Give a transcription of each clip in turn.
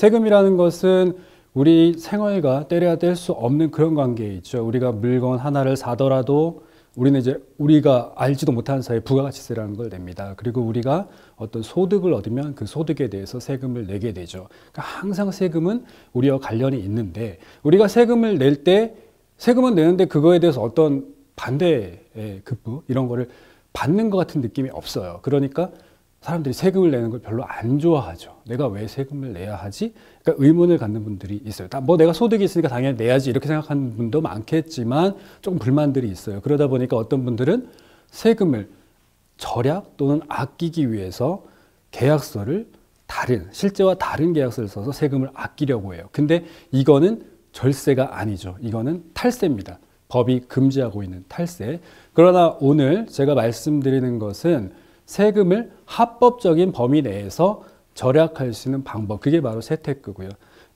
세금이라는 것은 우리 생활과 때려야 뗄 수 없는 그런 관계에 있죠. 우리가 물건 하나를 사더라도 우리는 이제 우리가 알지도 못하는 사이에 부가가치세라는 걸 냅니다. 그리고 우리가 어떤 소득을 얻으면 그 소득에 대해서 세금을 내게 되죠. 그러니까 항상 세금은 우리와 관련이 있는데 우리가 세금을 낼 때 세금은 내는데 그거에 대해서 어떤 반대의 급부 이런 거를 받는 것 같은 느낌이 없어요. 그러니까 사람들이 세금을 내는 걸 별로 안 좋아하죠. 내가 왜 세금을 내야 하지? 그러니까 의문을 갖는 분들이 있어요. 뭐 내가 소득이 있으니까 당연히 내야지 이렇게 생각하는 분도 많겠지만 조금 불만들이 있어요. 그러다 보니까 어떤 분들은 세금을 절약 또는 아끼기 위해서 계약서를 다른 실제와 다른 계약서를 써서 세금을 아끼려고 해요. 근데 이거는 절세가 아니죠. 이거는 탈세입니다. 법이 금지하고 있는 탈세. 그러나 오늘 제가 말씀드리는 것은 세금을 합법적인 범위 내에서 절약할 수 있는 방법. 그게 바로 재테크고요.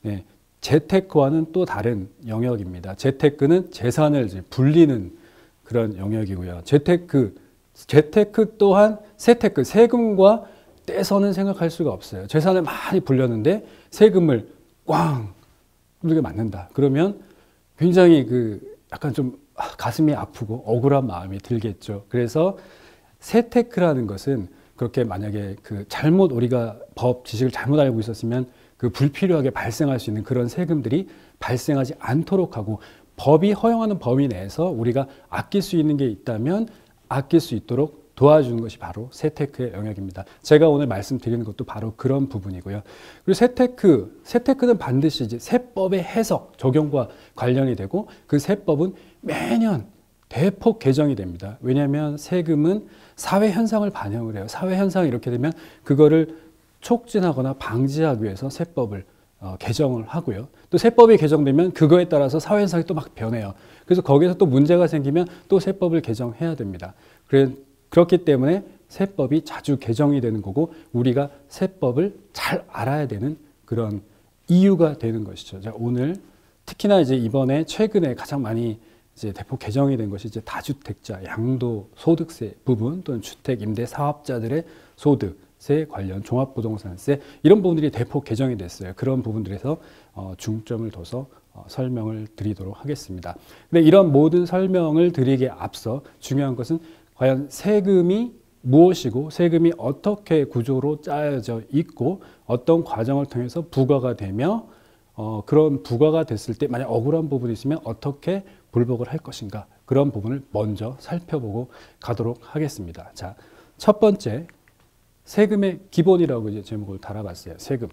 네. 재테크와는 또 다른 영역입니다. 재테크는 재산을 불리는 그런 영역이고요. 재테크, 재테크 또한 세테크, 세금과 떼서는 생각할 수가 없어요. 재산을 많이 불렸는데 세금을 꽝 이렇게 맞는다. 그러면 굉장히 그 약간 좀 가슴이 아프고 억울한 마음이 들겠죠. 그래서 세테크라는 것은 그렇게 만약에 그 잘못 우리가 법 지식을 잘못 알고 있었으면 그 불필요하게 발생할 수 있는 그런 세금들이 발생하지 않도록 하고 법이 허용하는 범위 내에서 우리가 아낄 수 있는 게 있다면 아낄 수 있도록 도와주는 것이 바로 세테크의 영역입니다. 제가 오늘 말씀드리는 것도 바로 그런 부분이고요. 그리고 세테크, 세테크는 반드시 이제 세법의 해석, 적용과 관련이 되고 그 세법은 매년 대폭 개정이 됩니다. 왜냐하면 세금은 사회 현상을 반영을 해요. 사회 현상이 이렇게 되면 그거를 촉진하거나 방지하기 위해서 세법을 어, 개정을 하고요. 또 세법이 개정되면 그거에 따라서 사회 현상이 또 막 변해요. 그래서 거기서 또 문제가 생기면 또 세법을 개정해야 됩니다. 그래, 그렇기 때문에 세법이 자주 개정이 되는 거고 우리가 세법을 잘 알아야 되는 그런 이유가 되는 것이죠. 자, 오늘 특히나 이제 이번에 최근에 가장 많이 이제 대폭 개정이 된 것이 이제 다주택자 양도 소득세 부분 또는 주택 임대 사업자들의 소득세 관련 종합부동산세 이런 부분들이 대폭 개정이 됐어요. 그런 부분들에서 어, 중점을 둬서 어, 설명을 드리도록 하겠습니다. 근데 이런 모든 설명을 드리기에 앞서 중요한 것은 과연 세금이 무엇이고 세금이 어떻게 구조로 짜여져 있고 어떤 과정을 통해서 부과가 되며 어, 그런 부과가 됐을 때 만약 억울한 부분이 있으면 어떻게 불복을 할 것인가 그런 부분을 먼저 살펴보고 가도록 하겠습니다. 자, 첫 번째 세금의 기본이라고 이제 제목을 달아봤어요. 세금.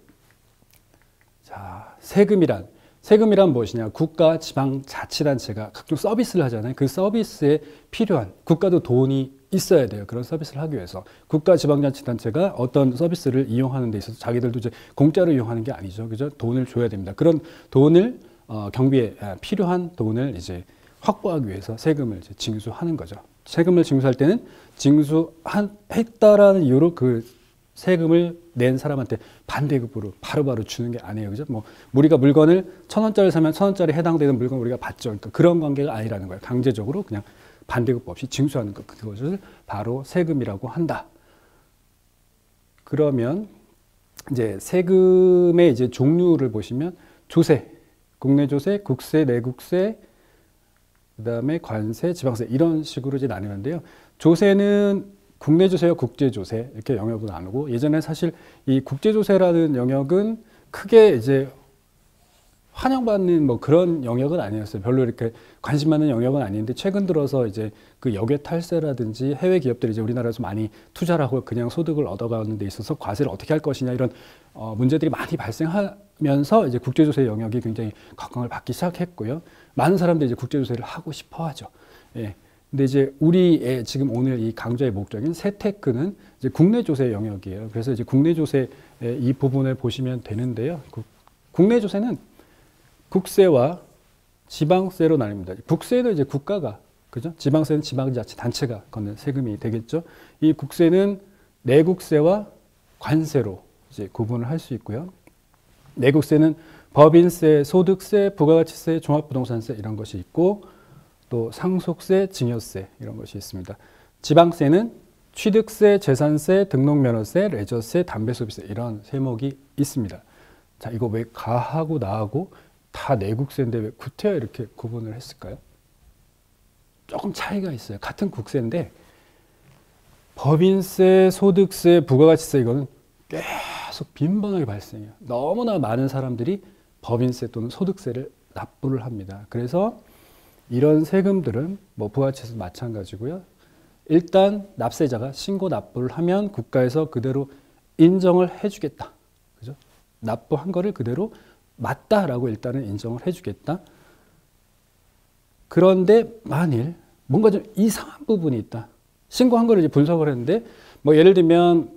자, 세금이란 세금이란 무엇이냐? 국가, 지방, 자치단체가 각종 서비스를 하잖아요. 그 서비스에 필요한 국가도 돈이 있어야 돼요. 그런 서비스를 하기 위해서 국가, 지방자치단체가 어떤 서비스를 이용하는 데 있어서 자기들도 이제 공짜로 이용하는 게 아니죠. 그죠? 돈을 줘야 됩니다. 그런 돈을 어, 경비에 아, 필요한 돈을 이제 확보하기 위해서 세금을 이제 징수하는 거죠. 세금을 징수할 때는 징수했다라는 이유로 그 세금을 낸 사람한테 반대급으로 바로바로 주는 게 아니에요. 그죠? 뭐, 우리가 물건을 천 원짜리 사면 천 원짜리 해당되는 물건 우리가 받죠. 그러니까 그런 관계가 아니라는 거예요. 강제적으로 그냥 반대급 없이 징수하는 것. 그것을 바로 세금이라고 한다. 그러면 이제 세금의 이제 종류를 보시면 조세, 국내 조세, 국세, 내국세, 그다음에 관세, 지방세 이런 식으로 이제 나누는데요. 조세는 국내 조세와 국제 조세 이렇게 영역을 나누고 예전에 사실 이 국제 조세라는 영역은 크게 이제 환영받는 뭐 그런 영역은 아니었어요. 별로 이렇게 관심 많은 영역은 아닌데 최근 들어서 이제 그 역외 탈세라든지 해외 기업들이 이제 우리나라에서 많이 투자를 하고 그냥 소득을 얻어가는 데 있어서 과세를 어떻게 할 것이냐 이런 어 문제들이 많이 발생하면서 이제 국제조세 영역이 굉장히 각광을 받기 시작했고요. 많은 사람들이 이제 국제조세를 하고 싶어 하죠. 예. 근데 이제 우리의 지금 오늘 이 강좌의 목적인 세테크는 이제 국내 조세 영역이에요. 그래서 이제 국내 조세 이 부분을 보시면 되는데요. 국내 조세는 국세와 지방세로 나뉩니다. 국세는 이제 국가가 그죠? 지방세는 지방자치 단체가 걷는 세금이 되겠죠. 이 국세는 내국세와 관세로 이제 구분을 할 수 있고요. 내국세는 법인세, 소득세, 부가가치세, 종합부동산세 이런 것이 있고 또 상속세, 증여세 이런 것이 있습니다. 지방세는 취득세, 재산세, 등록면허세, 레저세, 담배소비세 이런 세목이 있습니다. 자, 이거 왜 가하고 나하고 다 내국세인데 왜 구태여 이렇게 구분을 했을까요? 조금 차이가 있어요. 같은 국세인데 법인세, 소득세, 부가가치세 이거는 계속 빈번하게 발생해요. 너무나 많은 사람들이 법인세 또는 소득세를 납부를 합니다. 그래서 이런 세금들은 뭐 부가가치세도 마찬가지고요. 일단 납세자가 신고 납부를 하면 국가에서 그대로 인정을 해주겠다. 그죠? 납부한 거를 그대로 맞다라고 일단은 인정을 해주겠다. 그런데 만일 뭔가 좀 이상한 부분이 있다. 신고한 거를 이제 분석을 했는데 뭐 예를 들면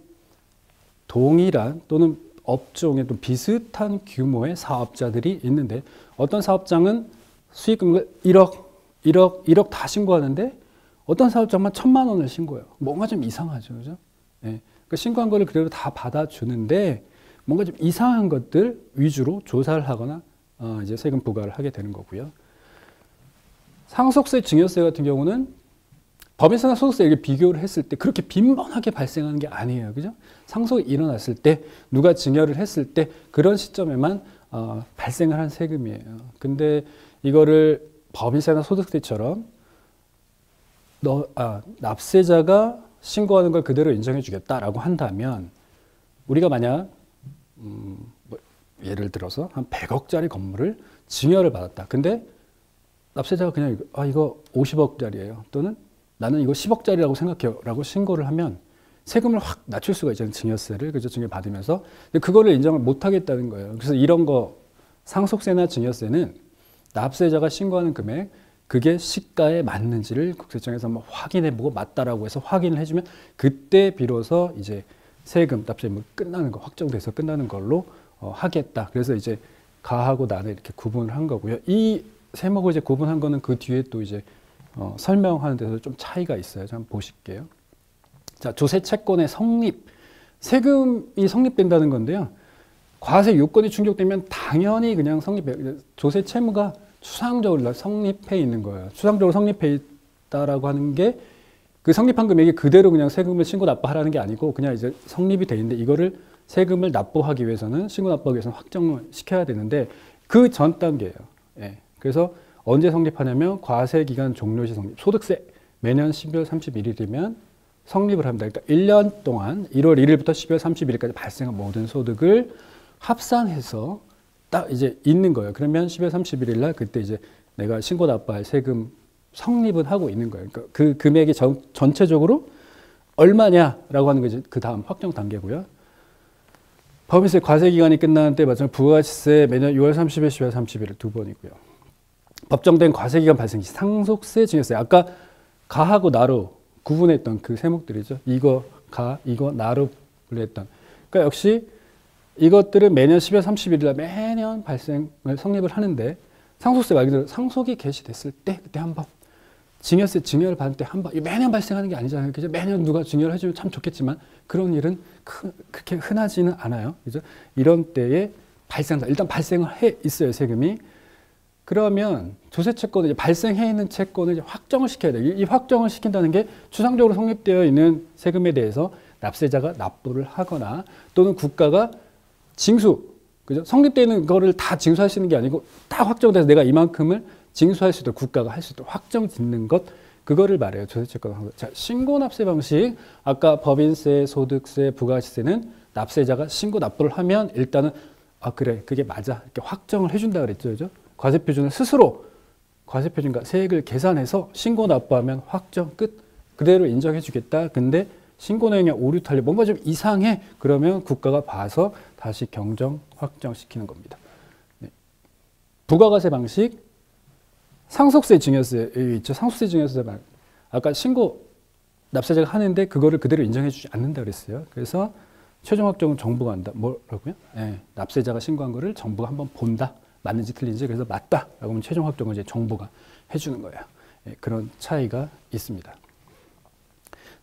동일한 또는 업종에 또 비슷한 규모의 사업자들이 있는데 어떤 사업장은 수익금을 1억, 1억, 1억 다 신고하는데 어떤 사업장만 천만 원을 신고해요. 뭔가 좀 이상하죠. 그죠? 예. 그 신고한 거를 그대로 다 받아주는데 뭔가 좀 이상한 것들 위주로 조사를 하거나 어 이제 세금 부과를 하게 되는 거고요. 상속세, 증여세 같은 경우는 법인세나 소득세 이렇게 비교를 했을 때 그렇게 빈번하게 발생하는 게 아니에요. 그죠? 상속이 일어났을 때 누가 증여를 했을 때 그런 시점에만 어, 발생을 한 세금이에요. 근데 이거를 법인세나 소득세처럼 너, 아, 납세자가 신고하는 걸 그대로 인정해 주겠다라고 한다면 우리가 만약 음, 뭐 예를 들어서 한 100억짜리 건물을 증여를 받았다. 근데 납세자가 그냥 아 이거 50억짜리예요. 또는 나는 이거 10억짜리라고 생각해요라고 신고를 하면 세금을 확 낮출 수가 있잖아요. 증여세를 그죠 증여 받으면서 그거를 인정을 못 하겠다는 거예요. 그래서 이런 거 상속세나 증여세는 납세자가 신고하는 금액 그게 시가에 맞는지를 국세청에서 한번 확인해보고 맞다라고 해서 확인을 해주면 그때 비로소 이제 세금 납세물 끝나는 거 확정돼서 끝나는 걸로 어, 하겠다. 그래서 이제 가하고 나는 이렇게 구분을 한 거고요. 이 세목을 이제 구분한 거는 그 뒤에 또 이제 어, 설명하는 데서 좀 차이가 있어요. 한번 보실게요. 자, 조세 채권의 성립. 세금이 성립된다는 건데요. 과세 요건이 충족되면 당연히 그냥 성립해. 조세 채무가 추상적으로 성립해 있는 거예요. 추상적으로 성립해 있다라고 하는 게 그 성립한 금액이 그대로 그냥 세금을 신고 납부하라는 게 아니고 그냥 이제 성립이 돼 있는데 이거를 세금을 납부하기 위해서는 신고 납부하기 위해서는 확정을 시켜야 되는데 그 전 단계예요. 예. 그래서 언제 성립하냐면 과세 기간 종료 시 성립. 소득세 매년 12월 31일이면 성립을 합니다. 그러니까 1년 동안 1월 1일부터 12월 31일까지 발생한 모든 소득을 합산해서 딱 이제 있는 거예요. 그러면 12월 31일 날 그때 이제 내가 신고 납부할 세금 성립은 하고 있는 거예요. 그러니까 그 금액이 전, 전체적으로 얼마냐라고 하는 것이 그 다음 확정 단계고요. 법인세 과세 기간이 끝나는 때 마찬가지 부가가치세 매년 6월 30일, 10월 31일 두 번이고요. 법정된 과세 기간 발생 시 상속세, 증여세 아까 가하고 나로 구분했던 그 세목들이죠. 이거 가, 이거 나로 분류했던. 그러니까 역시 이것들은 매년 12월 31일 날 매년 발생을 성립을 하는데 상속세 말 그대로 상속이 개시됐을 때 그때 한 번 증여세 증여를 받을 때 한 번 매년 발생하는 게 아니잖아요. 그죠? 매년 누가 증여를 해주면 참 좋겠지만 그런 일은 크, 그렇게 흔하지는 않아요. 그죠? 이런 때에 발생 일단 발생을 해 있어요 세금이. 그러면 조세 채권을 이제 발생해 있는 채권을 확정을 시켜야 돼요. 이 확정을 시킨다는 게 추상적으로 성립되어 있는 세금에 대해서 납세자가 납부를 하거나 또는 국가가 징수, 그죠? 성립되는 거를 다 징수할 수 있는 게 아니고 딱 확정돼서 내가 이만큼을 징수할 수 있도록 국가가 할 수 있도록 확정 짓는 것, 그거를 말해요. 조세채권. 자, 신고 납세 방식. 아까 법인세, 소득세, 부가세는 납세자가 신고 납부를 하면 일단은 아 그래 그게 맞아 이렇게 확정을 해준다 그랬죠, 그죠? 과세 표준을 스스로 과세 표준과 세액을 계산해서 신고 납부하면 확정 끝 그대로 인정해주겠다. 근데 신고 내용에 오류 탄력 뭔가 좀 이상해 그러면 국가가 봐서 다시 경정 확정시키는 겁니다. 네. 부가가세 방식 상속세 증여세 있죠. 상속세 증여세 말 아까 신고 납세자가 하는데 그거를 그대로 인정해주지 않는다 그랬어요. 그래서 최종 확정은 정부가 한다. 뭐라고요? 네. 납세자가 신고한 거를 정부가 한번 본다. 맞는지 틀린지 그래서 맞다라고 하면 최종 확정을 이제 정부가 해주는 거예요. 네. 그런 차이가 있습니다.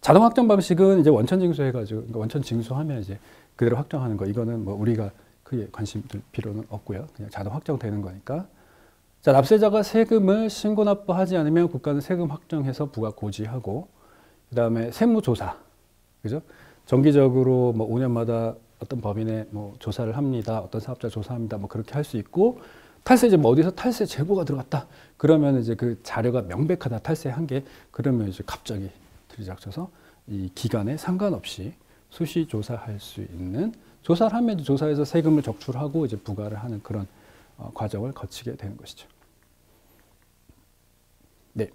자동 확정 방식은 이제 원천 징수해가지고 그러니까 원천 징수하면 이제 그대로 확정하는 거 이거는 뭐 우리가 크게 관심 둘 필요는 없고요. 그냥 자동 확정되는 거니까. 자 납세자가 세금을 신고 납부하지 않으면 국가는 세금 확정해서 부가 고지하고 그 다음에 세무조사 그죠? 정기적으로 뭐 5년마다 어떤 법인에 뭐 조사를 합니다. 어떤 사업자 조사합니다. 뭐 그렇게 할 수 있고 탈세 이제 뭐 어디서 탈세 제보가 들어갔다. 그러면 이제 그 자료가 명백하다 탈세한 게 그러면 이제 갑자기 들이닥쳐서 이 기간에 상관없이 수시 조사할 수 있는 조사를 하면 이제 조사에서 세금을 적출하고 이제 부과를 하는 그런 어, 과정을 거치게 되는 것이죠. 네.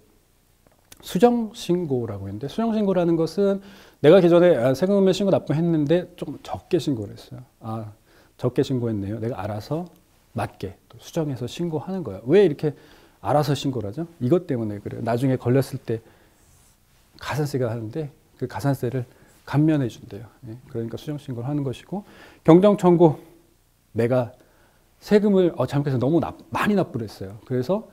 수정 신고라고 했는데 수정 신고라는 것은 내가 기존에 아, 세금을 신고 납부했는데 조금 적게 신고를 했어요. 아, 적게 신고했네요. 내가 알아서 맞게 또 수정해서 신고하는 거예요. 왜 이렇게 알아서 신고를 하죠? 이것 때문에 그래요. 나중에 걸렸을 때 가산세가 하는데 그 가산세를 감면해 준대요. 예, 그러니까 수정 신고를 하는 것이고 경정 청구 내가 세금을 어, 잘못해서 너무 납, 많이 납부를 했어요. 그래서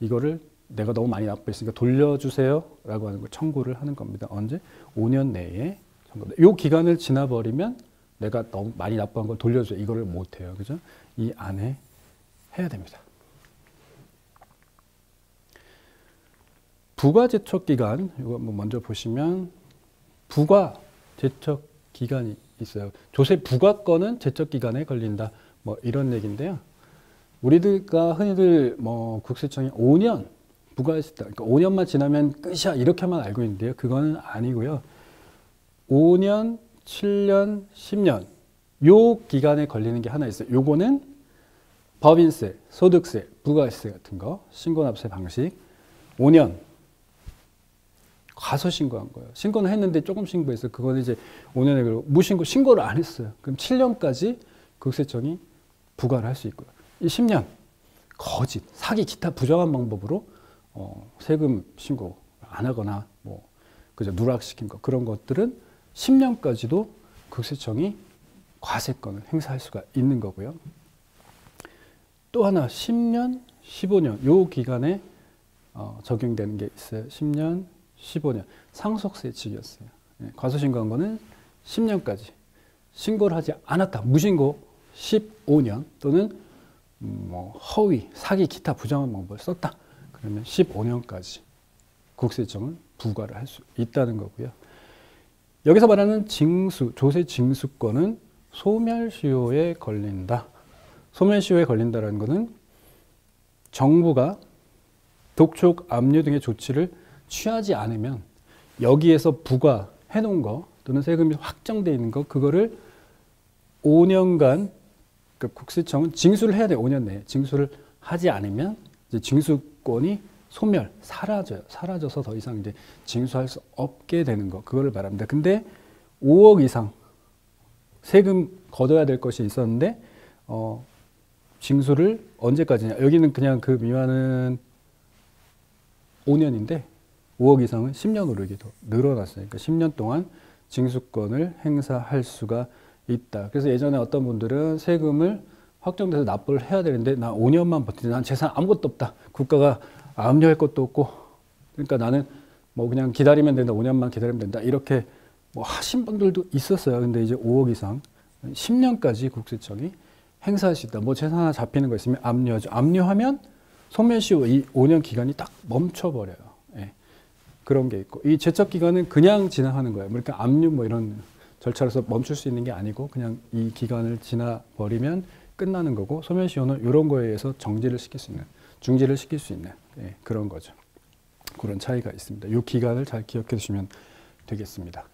이거를 내가 너무 많이 납부했으니까 돌려주세요라고 하는 걸 청구를 하는 겁니다. 언제? 5년 내에 청구. 요 기간을 지나버리면 내가 너무 많이 납부한 걸 돌려줘. 이거를 못 해요. 그죠? 이 안에 해야 됩니다. 부가 제척 기간 이거 뭐 먼저 보시면 부가 제척 기간이 있어요. 조세 부가권은 제척 기간에 걸린다. 뭐 이런 얘기인데요. 우리들과 흔히들 뭐 국세청이 5년 부과했다. 그러니까 5년만 지나면 끝이야 이렇게만 알고 있는데요. 그거는 아니고요. 5년, 7년, 10년 요 기간에 걸리는 게 하나 있어요. 요거는 법인세, 소득세, 부가세 같은 거 신고납세 방식 5년 가서 신고한 거예요. 신고는 했는데 조금 신고해서 그거는 이제 5년에 그리고 무신고 신고를 안 했어요. 그럼 7년까지 국세청이 부과를 할 수 있고요. 이 10년 거짓, 사기, 기타 부정한 방법으로 어, 세금 신고 안 하거나 뭐 그저 누락시킨 거 그런 것들은 10년까지도 국세청이 과세권을 행사할 수가 있는 거고요. 또 하나 10년, 15년 요 기간에 어, 적용되는 게 있어요. 10년, 15년 상속세칙이었어요. 예, 과소신고한 거는 10년까지 신고를 하지 않았다. 무신고 15년 또는 음, 뭐 허위, 사기, 기타 부정한 방법을 썼다. 그러면 15년까지 국세청은 부과를 할 수 있다는 거고요. 여기서 말하는 징수, 조세 징수권은 소멸시효에 걸린다. 소멸시효에 걸린다는 것은 정부가 독촉, 압류 등의 조치를 취하지 않으면 여기에서 부과해 놓은 거 또는 세금이 확정돼 있는 거 그거를 5년간 그 국세청은 징수를 해야 돼 5년 내에. 징수를 하지 않으면 이제 징수권이 소멸 사라져요. 사라져서 더 이상 이제 징수할 수 없게 되는 거 그거를 말합니다. 근데 5억 이상 세금 걷어야 될 것이 있었는데 어 징수를 언제까지냐. 여기는 그냥 그 미만은 5년인데 5억 이상은 10년으로 이게 더 늘어났으니까 10년 동안 징수권을 행사할 수가 있다. 그래서 예전에 어떤 분들은 세금을 확정돼서 납부를 해야 되는데 나 5년만 버티는데 난 재산 아무것도 없다. 국가가 압류할 것도 없고 그러니까 나는 뭐 그냥 기다리면 된다. 5년만 기다리면 된다. 이렇게 뭐 하신 분들도 있었어요. 근데 이제 5억 이상 10년까지 국세청이 행사할 수 있다. 뭐 재산 하나 잡히는 거 있으면 압류하죠. 압류하면 소멸시효 이 5년 기간이 딱 멈춰버려요. 예. 그런 게 있고 이 제척 기간은 그냥 진행하는 거예요. 그러니까 압류 뭐 이런 절차로서 멈출 수 있는 게 아니고 그냥 이 기간을 지나 버리면 끝나는 거고 소멸시효는 이런 거에 의해서 정지를 시킬 수 있는 중지를 시킬 수 있는 예, 그런 거죠. 그런 차이가 있습니다. 이 기간을 잘 기억해 두시면 되겠습니다.